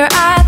here, I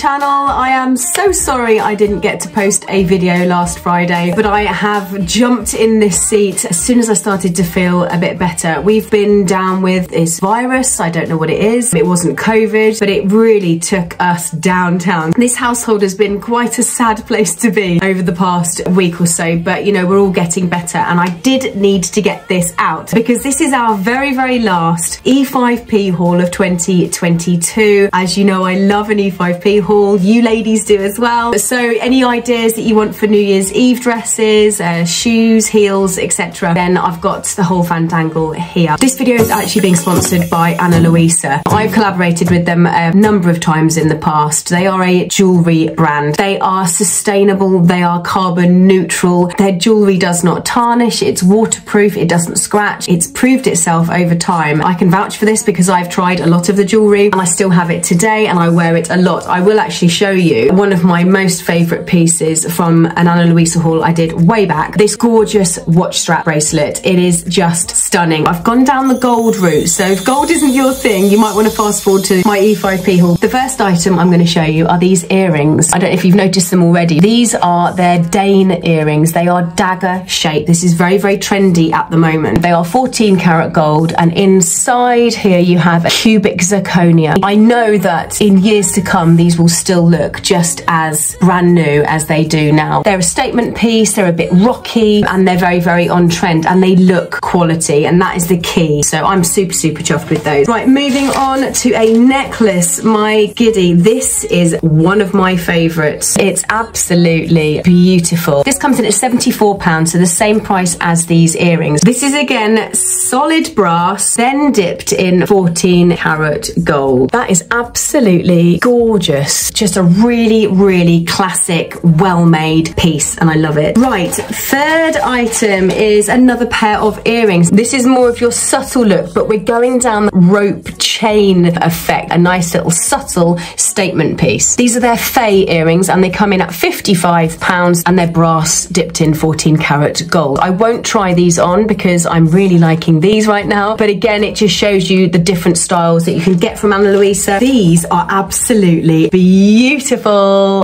channel. I am so sorry I didn't get to post a video last Friday, but I have jumped in this seat as soon as I started to feel a bit better. We've been down with this virus. I don't know what it is. It wasn't COVID, but it really took us downtown. This household has been quite a sad place to be over the past week or so, but you know, we're all getting better and I did need to get this out because this is our very, very last E5P haul of 2022. As you know, I love an E5P haul. You ladies do as well. So any ideas that you want for New Year's Eve dresses, uh, shoes, heels, etc. Then I've got the whole Fandangle here. This video is actually being sponsored by Ana Luisa. I've collaborated with them a number of times in the past. They are a jewellery brand. They are sustainable, they are carbon neutral. Their jewellery does not tarnish, it's waterproof, it doesn't scratch. It's proved itself over time. I can vouch for this because I've tried a lot of the jewellery and I still have it today and I wear it a lot. I will actually show you one of my most favourite pieces from an Ana Luisa haul I did way back. This gorgeous watch strap bracelet. It is just stunning. I've gone down the gold route, so if gold isn't your thing, you might want to fast forward to my E5P haul. The first item I'm going to show you are these earrings. I don't know if you've noticed them already. These are their Dane earrings. They are dagger shaped. This is very, very trendy at the moment. They are 14 karat gold, and inside here you have a cubic zirconia. I know that in years to come, these will still look just as brand new as they do now. They're a statement piece, they're a bit rocky, and they're very, very on trend, and they look quality, and that is the key. So I'm super, super chuffed with those. Right, moving on to a necklace, my giddy. This is one of my favorites. It's absolutely beautiful. This comes in at 74 pounds, so the same price as these earrings. This is again solid brass, then dipped in 14 karat gold. That is absolutely gorgeous. Just a really, really classic, well-made piece, and I love it. Right, third item is another pair of earrings. This is more of your subtle look, but we're going down the rope chain effect, a nice little subtle statement piece. These are their Faye earrings, and they come in at 55 pounds, and they're brass dipped in 14 karat gold. I won't try these on because I'm really liking these right now, but again, it just shows you the different styles that you can get from Ana Luisa. These are absolutely beautiful.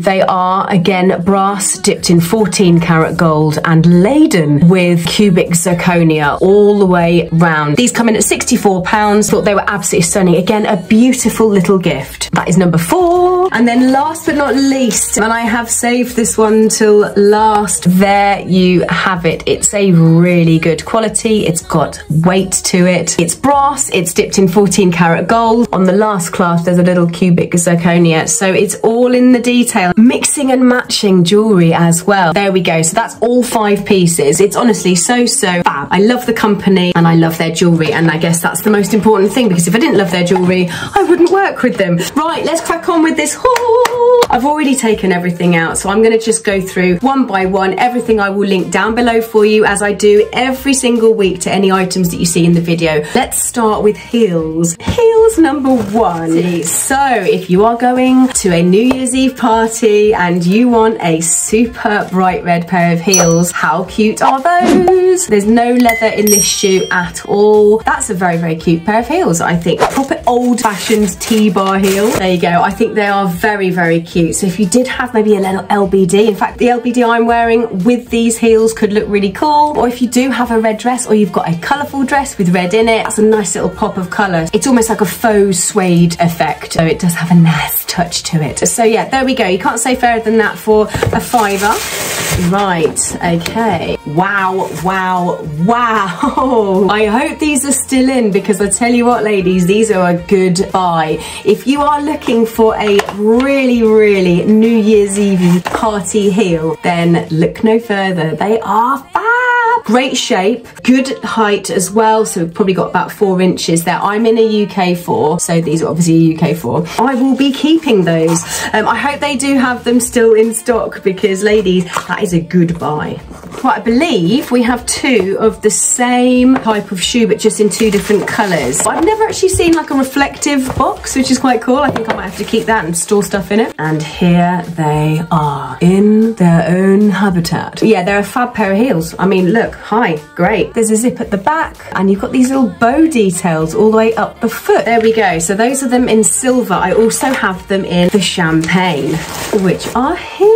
They are, again, brass dipped in 14 karat gold and laden with cubic zirconia all the way round. These come in at 64 pounds. Thought they were absolutely stunning. Again, a beautiful little gift. That is number four. And then last but not least, and I have saved this one till last, there you have it. It's a really good quality. It's got weight to it. It's brass. It's dipped in 14 karat gold. On the last clasp, there's a little cubic zirconia. So it's all in the detail. Mixing and matching jewelry as well. There we go. So that's all five pieces. It's honestly so, so fab. I love the company and I love their jewelry. And I guess that's the most important thing because if I didn't love their jewelry, I wouldn't work with them. Right, let's crack on with this haul. I've already taken everything out. So I'm going to just go through one by one. Everything I will link down below for you as I do every single week to any items that you see in the video. Let's start with heels. Heels number one. So if you are going to a New Year's Eve party and you want a super bright red pair of heels, how cute are those? There's no leather in this shoe at all. That's a very, very cute pair of heels, I think. Proper old fashioned T-bar heel. There you go. I think they are very, very cute. So if you did have maybe a little LBD, in fact, the LBD I'm wearing with these heels could look really cool. Or if you do have a red dress or you've got a colourful dress with red in it, that's a nice little pop of colour. It's almost like a faux suede effect. So it does have a nice touch to it. So yeah, there we go. You can't say fairer than that for a fiver. Right, okay. Wow, wow, wow. I hope these are still in because I tell you what, ladies, these are a good buy. If you are looking for a really, really New Year's Eve party heel, then look no further. They are fab. Great shape, good height as well. So we've probably got about four inches there. I'm in a UK four, so these are obviously a UK four. I will be keeping those. Um, I hope they do have them still in stock because ladies, that is a good buy. right, I believe we have two of the same type of shoe, but just in two different colours. I've never actually seen like a reflective box, which is quite cool. I think I might have to keep that and store stuff in it. And here they are in their own habitat. Yeah, they're a fab pair of heels. I mean, look, hi, great. There's a zip at the back and you've got these little bow details all the way up the foot. There we go. So those are them in silver. I also have them in the champagne, which are here.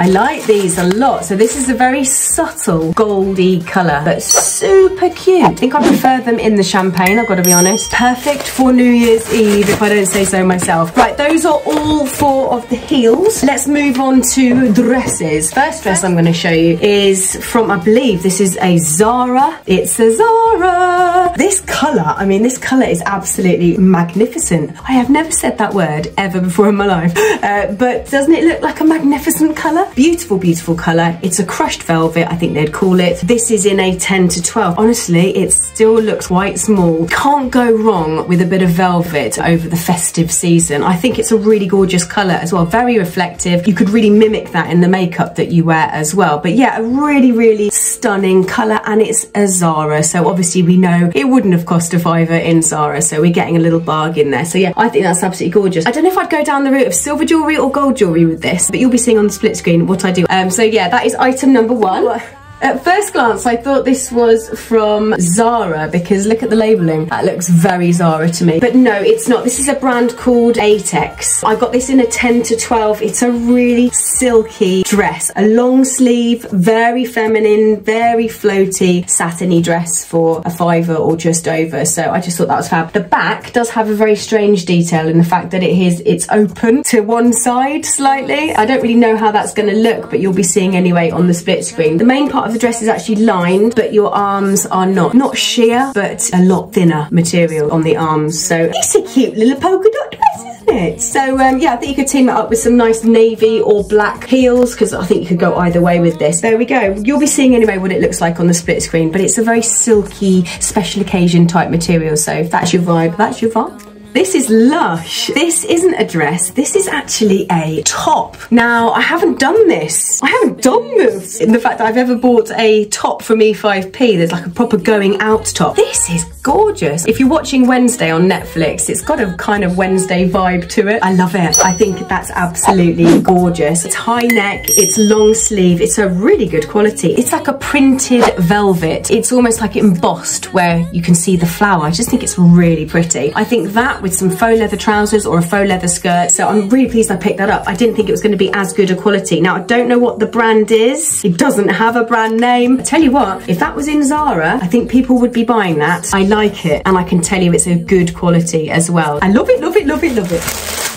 I like these a lot. So this is a very subtle goldy colour, but super cute. I think I prefer them in the champagne, I've got to be honest. Perfect for New Year's Eve, if I don't say so myself. Right, those are all four of the heels. Let's move on to dresses. First dress I'm going to show you is from, I believe, this is a Zara. It's a Zara. This colour, I mean, this colour is absolutely magnificent. I have never said that word ever before in my life, uh, but doesn't it look like a magnificent colour? Beautiful, beautiful colour. It's a crushed velvet, I think they'd call it. This is in a 10 to 12. Honestly, it still looks quite small. Can't go wrong with a bit of velvet over the festive season. I think it's a really gorgeous colour as well. Very reflective. You could really mimic that in the makeup that you wear as well. But yeah, a really, really stunning colour and it's a Zara. So obviously we know it wouldn't have cost a fiver in Zara. So we're getting a little bargain there. So yeah, I think that's absolutely gorgeous. I don't know if I'd go down the route of silver jewellery or gold jewellery with this, but you'll be seeing on the split screen what I do. Um, so yeah, that is item number one. At first glance, I thought this was from Zara because look at the labelling. That looks very Zara to me. But no, it's not. This is a brand called Atex. I got this in a 10 to 12. It's a really silky dress. A long sleeve, very feminine, very floaty, satiny dress for a fiver or just over. So I just thought that was fab. The back does have a very strange detail in the fact that it is it's open to one side slightly. I don't really know how that's going to look, but you'll be seeing anyway on the split screen. The main part of the dress is actually lined, but your arms are not. Not sheer, but a lot thinner material on the arms. So it's a cute little polka dot dress, isn't it? So um, yeah, I think you could team it up with some nice navy or black heels, because I think you could go either way with this. There we go. You'll be seeing anyway what it looks like on the split screen, but it's a very silky, special occasion type material. So if that's your vibe, that's your vibe. This is lush. This isn't a dress. This is actually a top. Now, I haven't done this. I haven't done this. In the fact that I've ever bought a top from E5P, there's like a proper going out top. This is gorgeous. If you're watching Wednesday on Netflix, it's got a kind of Wednesday vibe to it. I love it. I think that's absolutely gorgeous. It's high neck, it's long sleeve, it's a really good quality. It's like a printed velvet. It's almost like embossed where you can see the flower. I just think it's really pretty. I think that with some faux leather trousers or a faux leather skirt. So I'm really pleased I picked that up. I didn't think it was going to be as good a quality. Now, I don't know what the brand is. It doesn't have a brand name. I tell you what, if that was in Zara, I think people would be buying that. I like it and I can tell you it's a good quality as well. I love it, love it, love it, love it.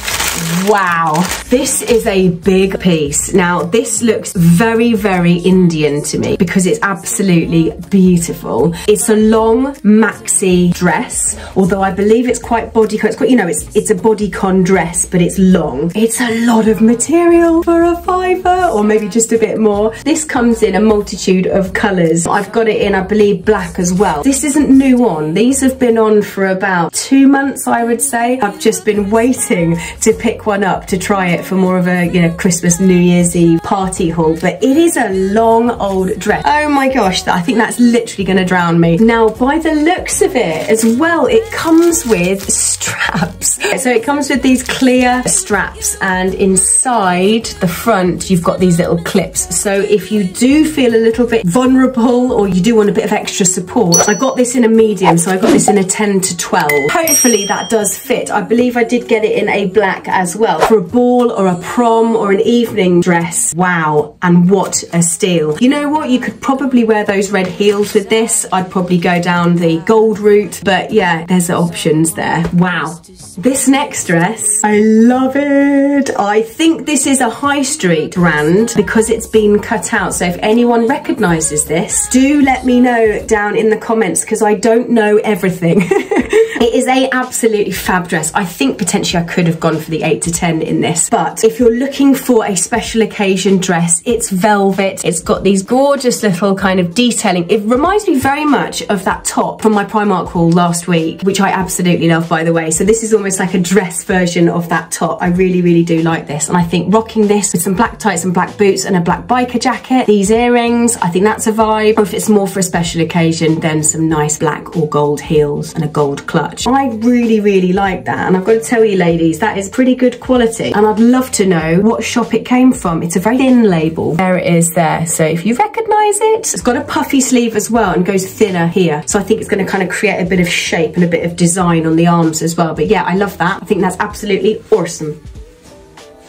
Wow, this is a big piece. Now, this looks very, very Indian to me because it's absolutely beautiful. It's a long maxi dress, although I believe it's quite bodycon. It's quite, you know, it's it's a bodycon dress, but it's long. It's a lot of material for a fiver, or maybe just a bit more. This comes in a multitude of colours. I've got it in, I believe, black as well. This isn't new on. These have been on for about two months, I would say. I've just been waiting to pick one one up to try it for more of a, you know, Christmas, New Year's Eve party haul, but it is a long old dress. Oh my gosh, I think that's literally gonna drown me. Now, by the looks of it as well, it comes with straps. So it comes with these clear straps and inside the front, you've got these little clips. So if you do feel a little bit vulnerable or you do want a bit of extra support, I got this in a medium, so I got this in a 10 to 12. Hopefully that does fit. I believe I did get it in a black as well for a ball or a prom or an evening dress. Wow, and what a steal. You know what, you could probably wear those red heels with this. I'd probably go down the gold route, but yeah, there's the options there. Wow. This next dress, I love it. I think this is a high street brand because it's been cut out. So if anyone recognizes this, do let me know down in the comments because I don't know everything. it is a absolutely fab dress. I think potentially I could have gone for the 8 to 10 in this. But if you're looking for a special occasion dress, it's velvet. It's got these gorgeous little kind of detailing. It reminds me very much of that top from my Primark haul last week, which I absolutely love, by the way. Way. So this is almost like a dress version of that top. I really, really do like this. And I think rocking this with some black tights and black boots and a black biker jacket, these earrings, I think that's a vibe. Or if it's more for a special occasion, then some nice black or gold heels and a gold clutch. I really, really like that. And I've got to tell you ladies, that is pretty good quality. And I'd love to know what shop it came from. It's a very thin label. There it is there. So if you recognize it, it's got a puffy sleeve as well and goes thinner here. So I think it's going to kind of create a bit of shape and a bit of design on the arms well. But yeah, I love that. I think that's absolutely awesome.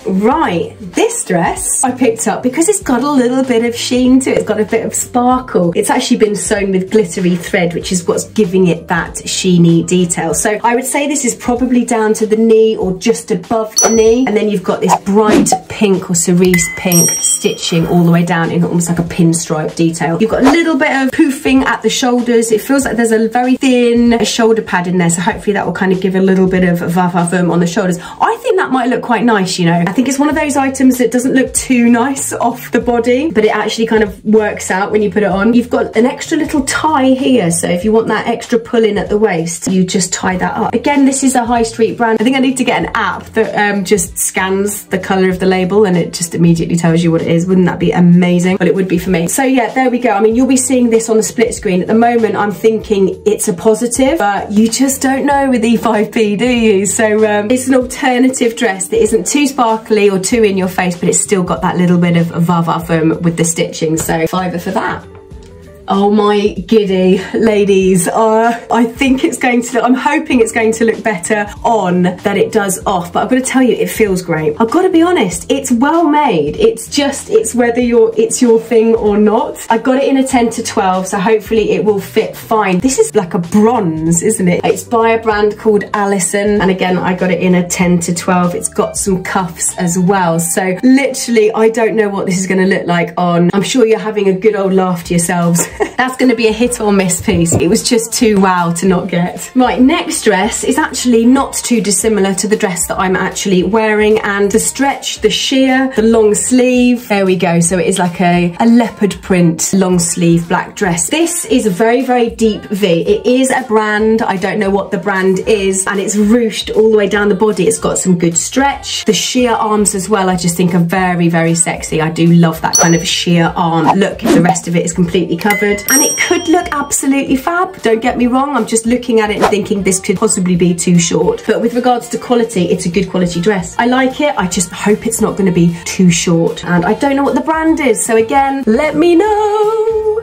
Right, this dress I picked up because it's got a little bit of sheen to it. It's got a bit of sparkle. It's actually been sewn with glittery thread, which is what's giving it that sheeny detail. So I would say this is probably down to the knee or just above the knee. And then you've got this bright pink or cerise pink stitching all the way down in almost like a pinstripe detail. You've got a little bit of poofing at the shoulders. It feels like there's a very thin shoulder pad in there. So hopefully that will kind of give a little bit of va-va-voom on the shoulders. I think that might look quite nice, you know. I think it's one of those items that doesn't look too nice off the body, but it actually kind of works out when you put it on. You've got an extra little tie here, so if you want that extra pull in at the waist, you just tie that up. Again, this is a high street brand. I think I need to get an app that um, just scans the colour of the label and it just immediately tells you what it is. Wouldn't that be amazing? Well, it would be for me. So yeah, there we go. I mean, you'll be seeing this on the split screen. At the moment, I'm thinking it's a positive, but you just don't know with E5P, do you? So um, it's an alternative dress that isn't too sparkly or two in your face, but it's still got that little bit of va-va-voom with the stitching. So fiver for that. Oh my giddy, ladies. Uh, I think it's going to look, I'm hoping it's going to look better on than it does off, but I've got to tell you, it feels great. I've got to be honest, it's well made. It's just, it's whether you're, it's your thing or not. I got it in a 10 to 12, so hopefully it will fit fine. This is like a bronze, isn't it? It's by a brand called Allison. And again, I got it in a 10 to 12. It's got some cuffs as well. So literally, I don't know what this is going to look like on. I'm sure you're having a good old laugh to yourselves. That's going to be a hit or miss piece. It was just too wow to not get. Right, next dress is actually not too dissimilar to the dress that I'm actually wearing and the stretch, the sheer, the long sleeve. There we go. So it is like a, a leopard print long sleeve black dress. This is a very, very deep V. It is a brand. I don't know what the brand is and it's ruched all the way down the body. It's got some good stretch. The sheer arms as well, I just think are very, very sexy. I do love that kind of sheer arm look. The rest of it is completely covered and it could look absolutely fab. Don't get me wrong, I'm just looking at it and thinking this could possibly be too short. But with regards to quality, it's a good quality dress. I like it, I just hope it's not going to be too short. And I don't know what the brand is, so again, let me know.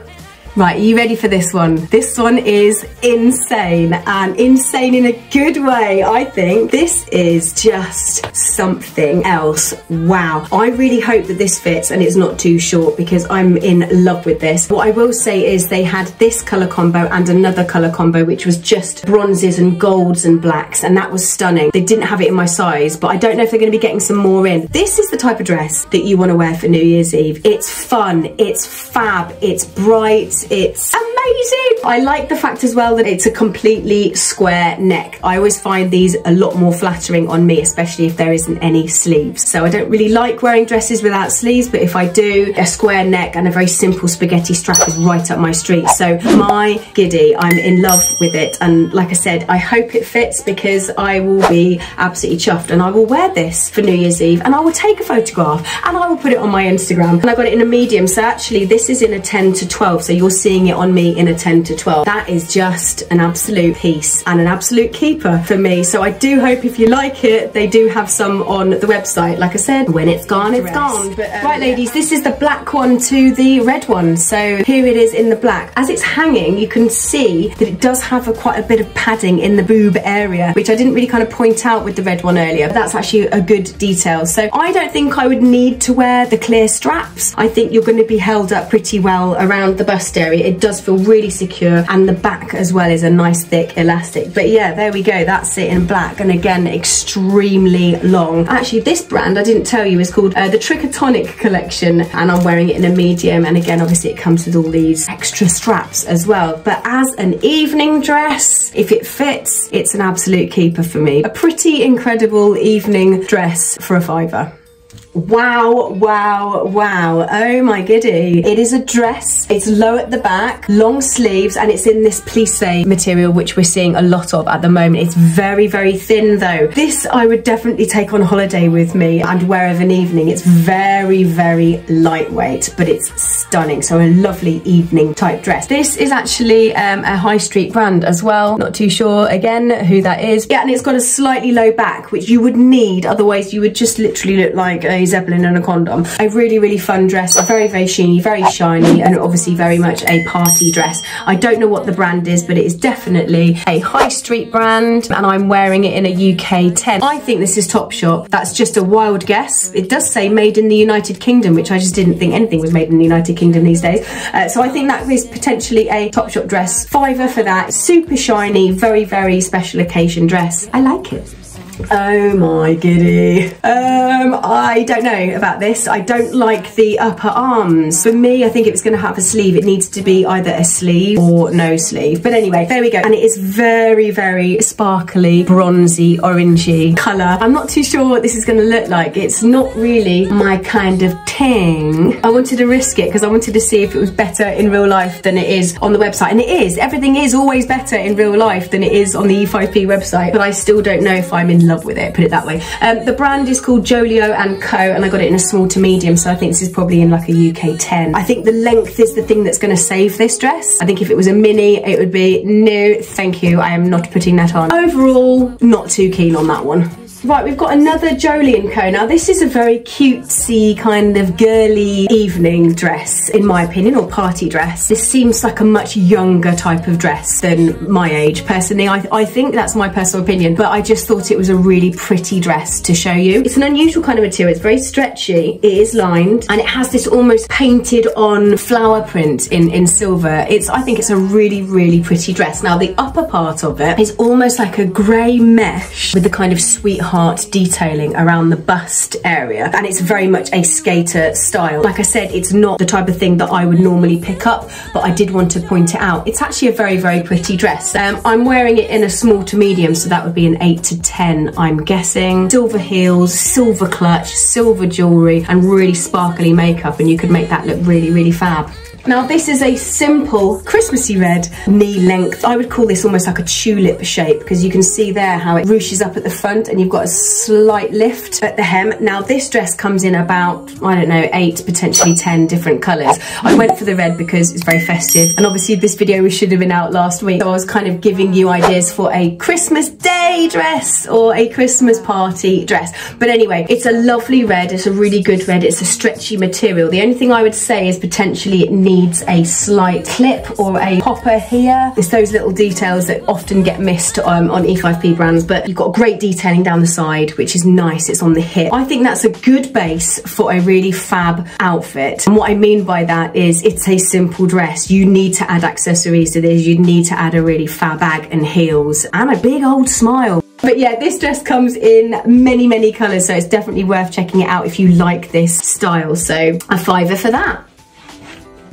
Right, are you ready for this one? This one is insane and insane in a good way, I think. This is just something else. Wow. I really hope that this fits and it's not too short because I'm in love with this. What I will say is they had this colour combo and another colour combo which was just bronzes and golds and blacks and that was stunning. They didn't have it in my size but I don't know if they're going to be getting some more in. This is the type of dress that you want to wear for New Year's Eve. It's fun, it's fab, it's bright, it's amazing. I like the fact as well that it's a completely square neck. I always find these a lot more flattering on me, especially if there isn't any sleeves. So I don't really like wearing dresses without sleeves, but if I do, a square neck and a very simple spaghetti strap is right up my street. So my giddy, I'm in love with it. And like I said, I hope it fits because I will be absolutely chuffed and I will wear this for New Year's Eve and I will take a photograph and I will put it on my Instagram. And I got it in a medium. So actually this is in a 10 to 12. So you're seeing it on me in a 10 to 12. That is just an absolute piece and an absolute keeper for me. So I do hope if you like it, they do have some on the website. Like I said, when it's gone, it's gone. But, um, right, ladies, this is the black one to the red one. So here it is in the black. As it's hanging, you can see that it does have a, quite a bit of padding in the boob area, which I didn't really kind of point out with the red one earlier. But that's actually a good detail. So I don't think I would need to wear the clear straps. I think you're going to be held up pretty well around the bust It does feel really secure and the back as well is a nice thick elastic. But yeah, there we go. That's it in black and again, extremely long. Actually, this brand, I didn't tell you, is called uh, the Trichotonic Collection and I'm wearing it in a medium and again, obviously it comes with all these extra straps as well. But as an evening dress, if it fits, it's an absolute keeper for me. A pretty incredible evening dress for a fiver. Wow, wow, wow. Oh my goody. It is a dress. It's low at the back, long sleeves, and it's in this plissé material, which we're seeing a lot of at the moment. It's very, very thin though. This I would definitely take on holiday with me and wear of an evening. It's very, very lightweight, but it's stunning. So a lovely evening type dress. This is actually um, a high street brand as well. Not too sure again who that is. Yeah, and it's got a slightly low back, which you would need. Otherwise you would just literally look like a Zeppelin and a condom. A really, really fun dress, a very, very sheeny, very shiny, and obviously very much a party dress. I don't know what the brand is, but it is definitely a high street brand, and I'm wearing it in a UK 10. I think this is Topshop. That's just a wild guess. It does say made in the United Kingdom, which I just didn't think anything was made in the United Kingdom these days. Uh, so I think that is potentially a Topshop dress. Fiver for that. Super shiny, very, very special occasion dress. I like it. Oh my giddy. Um, I don't know about this. I don't like the upper arms. For me, I think if it's going to have a sleeve, it needs to be either a sleeve or no sleeve. But anyway, there we go. And it is very, very sparkly, bronzy, orangey colour. I'm not too sure what this is going to look like. It's not really my kind of thing. I wanted to risk it because I wanted to see if it was better in real life than it is on the website. And it is. Everything is always better in real life than it is on the E5P website. But I still don't know if I'm in love with it, put it that way. Um, the brand is called Jolio and Co. and I got it in a small to medium, so I think this is probably in like a UK 10. I think the length is the thing that's gonna save this dress. I think if it was a mini, it would be, no, thank you, I am not putting that on. Overall, not too keen on that one. Right, we've got another Jolie & Co. Now, this is a very cutesy, kind of girly evening dress, in my opinion, or party dress. This seems like a much younger type of dress than my age. Personally, I, I think that's my personal opinion, but I just thought it was a really pretty dress to show you. It's an unusual kind of material. It's very stretchy. It is lined, and it has this almost painted on flower print in, in silver. It's, I think it's a really, really pretty dress. Now, the upper part of it is almost like a grey mesh with the kind of sweetheart heart detailing around the bust area and it's very much a skater style. Like I said, it's not the type of thing that I would normally pick up, but I did want to point it out. It's actually a very, very pretty dress. Um, I'm wearing it in a small to medium, so that would be an 8 to 10, I'm guessing. Silver heels, silver clutch, silver jewellery, and really sparkly makeup, and you could make that look really, really fab. Now this is a simple Christmassy red knee length. I would call this almost like a tulip shape because you can see there how it ruches up at the front and you've got a slight lift at the hem. Now this dress comes in about, I don't know, eight, potentially 10 different colours. I went for the red because it's very festive and obviously this video we should have been out last week. So I was kind of giving you ideas for a Christmas day dress or a Christmas party dress. But anyway, it's a lovely red. It's a really good red. It's a stretchy material. The only thing I would say is potentially it needs needs a slight clip or a popper here. It's those little details that often get missed um, on E5P brands, but you've got great detailing down the side, which is nice. It's on the hip. I think that's a good base for a really fab outfit. And what I mean by that is it's a simple dress. You need to add accessories to this. You need to add a really fab bag and heels and a big old smile. But yeah, this dress comes in many, many colours, so it's definitely worth checking it out if you like this style. So a fiver for that.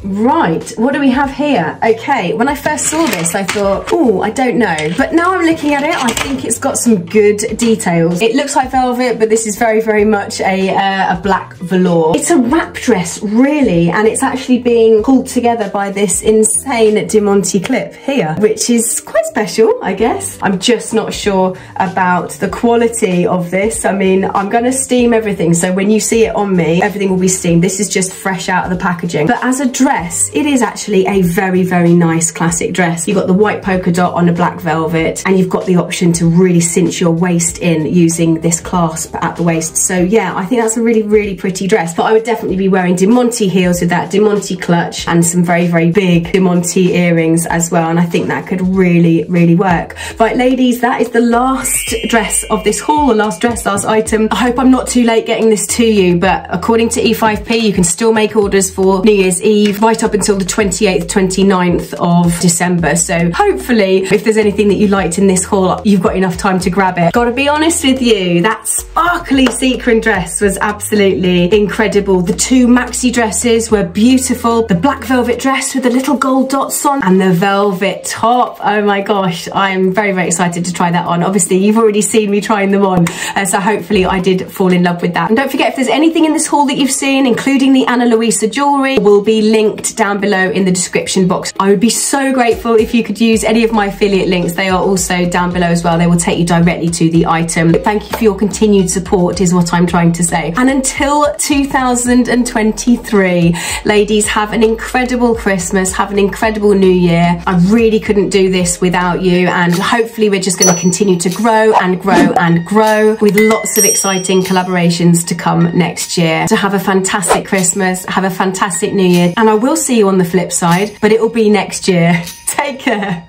Right, what do we have here? Okay, when I first saw this, I thought, oh, I don't know. But now I'm looking at it, I think it's got some good details. It looks like velvet, but this is very, very much a, uh, a black velour. It's a wrap dress, really, and it's actually being pulled together by this insane Diamante clip here, which is quite special, I guess. I'm just not sure about the quality of this. I mean, I'm gonna steam everything, so when you see it on me, everything will be steamed. This is just fresh out of the packaging. But as a dress, dress, it is actually a very, very nice classic dress. You've got the white polka dot on a black velvet and you've got the option to really cinch your waist in using this clasp at the waist. So yeah, I think that's a really, really pretty dress. But I would definitely be wearing Diamante heels with that Diamante clutch and some very, very big Diamante earrings as well. And I think that could really, really work. Right, ladies, that is the last dress of this haul, the last dress, last item. I hope I'm not too late getting this to you, but according to E5P, you can still make orders for New Year's Eve right up until the 28th, 29th of December. So hopefully, if there's anything that you liked in this haul, you've got enough time to grab it. Gotta be honest with you, that sparkly sequin dress was absolutely incredible. The two maxi dresses were beautiful. The black velvet dress with the little gold dots on and the velvet top. Oh my gosh, I'm very, very excited to try that on. Obviously, you've already seen me trying them on, uh, so hopefully I did fall in love with that. And don't forget, if there's anything in this haul that you've seen, including the Ana Luisa jewellery, will be linked down below in the description box. I would be so grateful if you could use any of my affiliate links. They are also down below as well. They will take you directly to the item. Thank you for your continued support is what I'm trying to say. And until 2023, ladies, have an incredible Christmas, have an incredible New Year. I really couldn't do this without you and hopefully we're just going to continue to grow and grow and grow with lots of exciting collaborations to come next year. So have a fantastic Christmas, have a fantastic New Year and I will see you on the flip side, but it will be next year. Take care.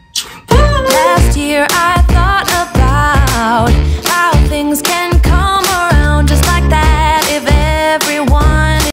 Last